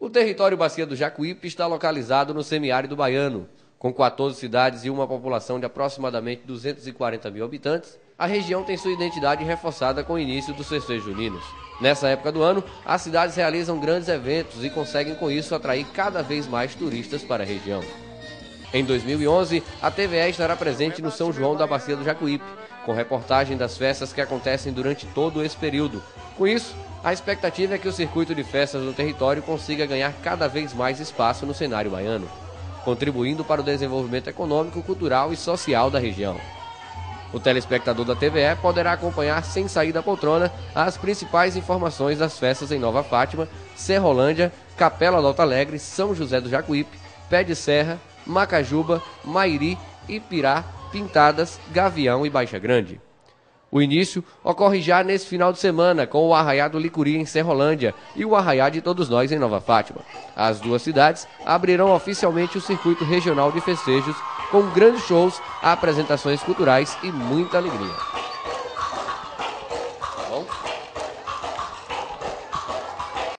O território Bacia do Jacuípe está localizado no semiárido baiano. Com 14 cidades e uma população de aproximadamente 240 mil habitantes, a região tem sua identidade reforçada com o início dos festejos juninos. Nessa época do ano, as cidades realizam grandes eventos e conseguem com isso atrair cada vez mais turistas para a região. Em 2011, a TVE estará presente no São João da Bacia do Jacuípe, com reportagem das festas que acontecem durante todo esse período. Com isso, a expectativa é que o circuito de festas do território consiga ganhar cada vez mais espaço no cenário baiano, contribuindo para o desenvolvimento econômico, cultural e social da região. O telespectador da TVE poderá acompanhar sem sair da poltrona as principais informações das festas em Nova Fátima, Serrolândia, Capela do Alto Alegre, São José do Jacuípe, Pé de Serra, Macajuba, Mairi, Ipirá, Pintadas, Gavião e Baixa Grande. O início ocorre já nesse final de semana com o Arraiá do Licuri em Serrolândia e o Arraiá de Todos Nós em Nova Fátima. As duas cidades abrirão oficialmente o circuito regional de festejos com grandes shows, apresentações culturais e muita alegria. Tá bom?